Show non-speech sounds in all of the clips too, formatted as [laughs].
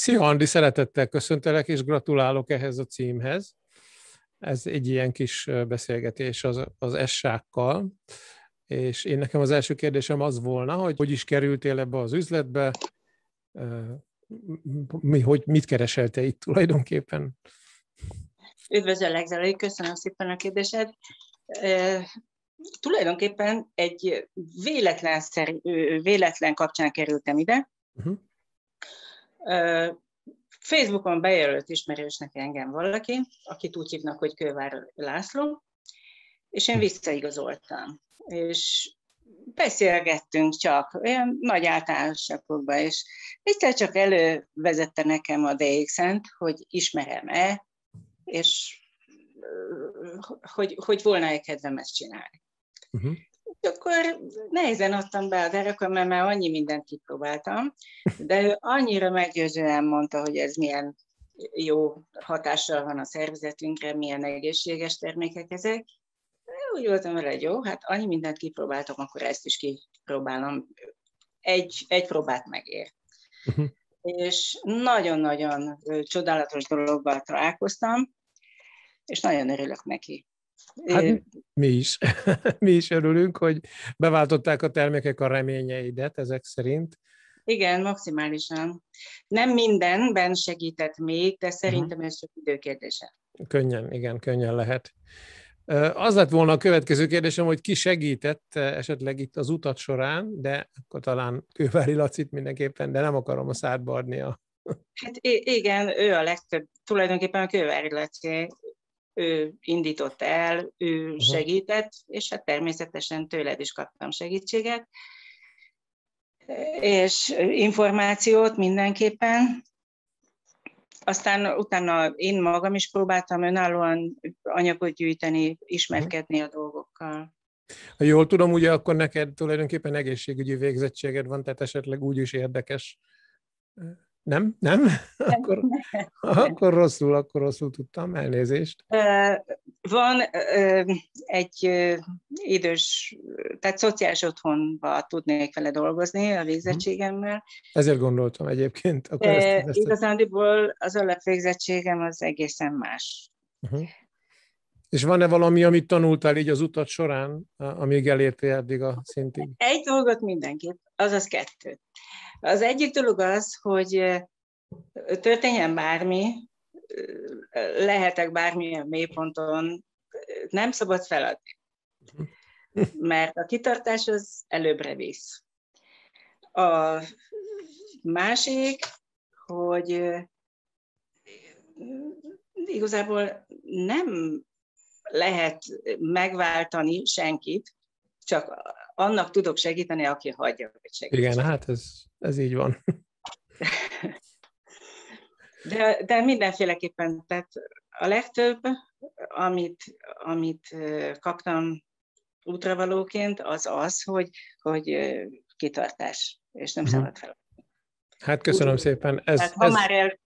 Szia, Andi, szeretettel köszöntelek, és gratulálok ehhez a címhez. Ez egy ilyen kis beszélgetés az, az essákkal. És én nekem az első kérdésem az volna, hogy hogy is kerültél ebbe az üzletbe, mi, hogy mit keresel te itt tulajdonképpen? Üdvözöllek, Zoli, köszönöm szépen a kérdésed. E, tulajdonképpen egy véletlen, véletlen kapcsán kerültem ide. Uh-huh. Facebookon bejelölt ismerősnek engem valaki, akit úgy hívnak, hogy Kővár László, és én visszaigazoltam. És beszélgettünk csak, olyan nagy általánosakokban, és egyszer csak elővezette nekem a DX-ent, hogy ismerem-e, és hogy, hogy volna-e kedvem ezt csinálni. Uh-huh. Akkor nehezen adtam be a derekam, mert már annyi mindent kipróbáltam, de ő annyira meggyőzően mondta, hogy ez milyen jó hatással van a szervezetünkre, milyen egészséges termékek ezek. Úgy voltam vele, hogy jó, hát annyi mindent kipróbáltam, akkor ezt is kipróbálom. Egy, egy próbát megér. Uh-huh. És nagyon-nagyon csodálatos dologgal találkoztam, és nagyon örülök neki. Hát mi is. [laughs] mi is örülünk, hogy beváltották a termékek a reményeidet ezek szerint. Igen, maximálisan. Nem mindenben segített még, de szerintem ez csak időkérdése. Könnyen, igen, könnyen lehet. Az lett volna a következő kérdésem, hogy ki segített esetleg itt az utat során, de akkor talán Kővári Lacit mindenképpen, de nem akarom a szádba adni a... Hát igen, ő a legtöbb, tulajdonképpen a Kővári Laci ő indított el, ő segített, és hát természetesen tőled is kaptam segítséget, és információt mindenképpen. Aztán utána én magam is próbáltam önállóan anyagot gyűjteni, ismerkedni a dolgokkal. Ha jól tudom, ugye akkor neked tulajdonképpen egészségügyi végzettséged van, tehát esetleg úgy is érdekes nem? Nem? [laughs] Akkor, [laughs] akkor rosszul, akkor rosszul tudtam, elnézést. Van egy idős, tehát szociális otthonba tudnék vele dolgozni a végzettségemmel. Ezért gondoltam egyébként. Akkor ezt, ezt Igazándiból az alapvégzettségem az egészen más. Uh-huh. És van-e valami, amit tanultál így az utat során, amíg elértél eddig a szintig? Egy dolgot mindenképp, azaz kettőt. Az egyik dolog az, hogy történjen bármi, lehetek bármilyen mélyponton, nem szabad feladni. Mert a kitartás az előbbre visz. A másik, hogy igazából nem lehet megváltani senkit, csak annak tudok segíteni, aki hagyja, hogy segítsen. Igen, hát ez, ez így van. De, de mindenféleképpen, tehát a legtöbb, amit, amit kaptam útravalóként, az az, hogy, hogy kitartás, és nem uh-huh. szabad feladni. Hát köszönöm Úgy, szépen. Ez, tehát ha ez... már el,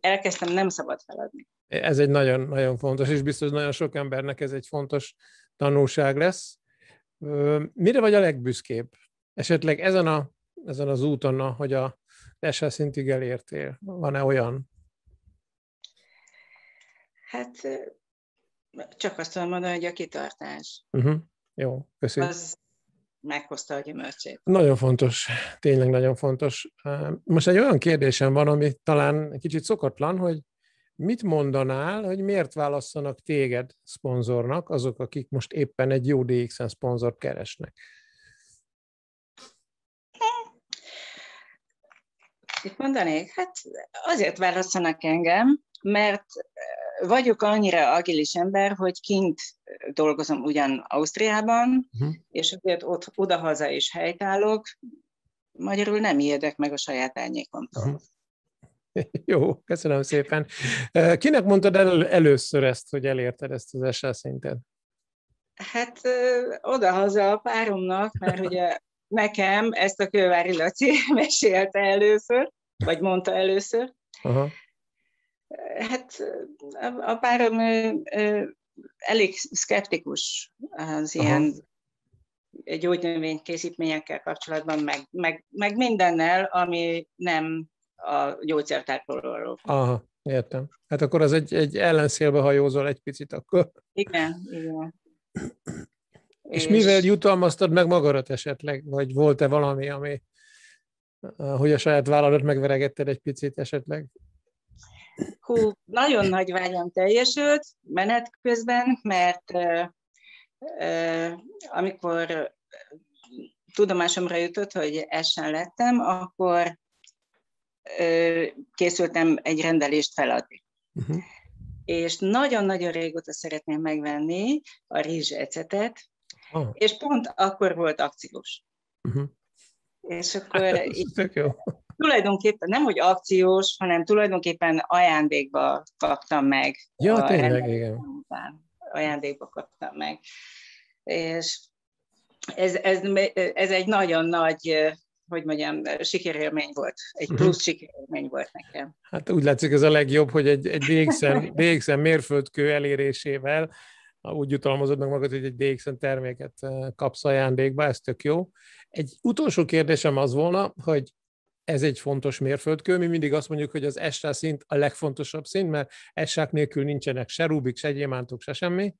elkezdtem, nem szabad feladni. Ez egy nagyon, nagyon fontos, és biztos nagyon sok embernek ez egy fontos tanulság lesz. Mire vagy a legbüszkébb? Esetleg ezen, a, ezen az úton, hogy a SL szintig elértél? Van-e olyan? Hát csak azt tudom mondani, hogy a kitartás. Uh-huh. Jó, köszönöm. Az meghozta a gyümölcsét. Nagyon fontos, tényleg nagyon fontos. Most egy olyan kérdésem van, ami talán kicsit szokatlan, hogy mit mondanál, hogy miért válasszanak téged szponzornak azok, akik most éppen egy jó DXN szponzort keresnek? Mit mondanék? Hát azért választanak engem, mert vagyok annyira agilis ember, hogy kint dolgozom ugyan Ausztriában, uh-huh. és azért ott odahaza is helytállok, magyarul nem ijedek meg a saját árnyékomtól. Uh-huh. [laughs] Jó, köszönöm szépen. Kinek mondtad el, először ezt, hogy elérted ezt az SL szintet? Hát odahaza a páromnak, mert ugye nekem ezt a Kővári Laci [laughs] mesélte először, vagy mondta először. Aha. Hát a párom elég szkeptikus az Aha. ilyen gyógynövény készítményekkel kapcsolatban, meg, meg, meg mindennel, ami nem a gyógyszertárról. Aha, értem. Hát akkor az egy, egy ellenszélbe hajózol egy picit akkor. Igen, igen. És, és mivel jutalmaztad meg magadat esetleg, vagy volt-e valami, ami, hogy a saját vállalat megveregetted egy picit esetleg? Hú, nagyon nagy vágyam teljesült menet közben, mert uh, uh, amikor tudomásomra jutott, hogy essen lettem, akkor készültem egy rendelést feladni. Uh-huh. És nagyon-nagyon régóta szeretném megvenni a rizsecetet, oh. és pont akkor volt akciós. Uh-huh. És [laughs] akkor így, jó. tulajdonképpen nem, hogy akciós, hanem tulajdonképpen ajándékba kaptam meg. Ja, tényleg, igen. Ajándékba kaptam meg. És ez, ez, ez egy nagyon nagy, hogy mondjam, sikerélmény volt. Egy mhm. plusz sikerélmény volt nekem. Hát úgy látszik, ez a legjobb, hogy egy, egy DXN, [laughs] DXN mérföldkő elérésével úgy jutalmazod meg magad, hogy egy DXN terméket kapsz ajándékba, ez tök jó. Egy utolsó kérdésem az volna, hogy ez egy fontos mérföldkő. Mi mindig azt mondjuk, hogy az SA szint a legfontosabb szint, mert SA nélkül nincsenek se Rubik, se gyémántok, se semmi,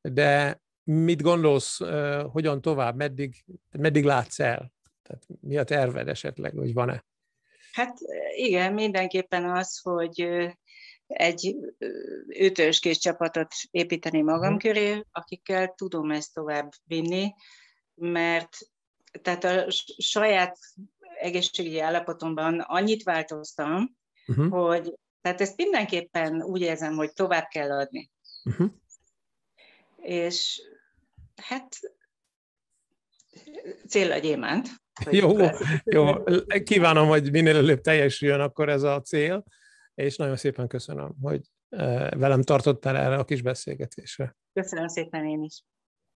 de mit gondolsz, hogyan tovább, meddig, meddig látsz el? Tehát mi a terved esetleg, hogy van-e? Hát igen, mindenképpen az, hogy egy ütős kis csapatot építeni magam uh-huh. köré, akikkel tudom ezt tovább vinni, mert tehát a saját egészségügyi állapotomban annyit változtam, uh-huh. hogy tehát ezt mindenképpen úgy érzem, hogy tovább kell adni. Uh-huh. És hát cél a gyémánt. Jó, jó, kívánom, hogy minél előbb teljesüljön akkor ez a cél, és nagyon szépen köszönöm, hogy velem tartottál erre a kis beszélgetésre. Köszönöm szépen én is.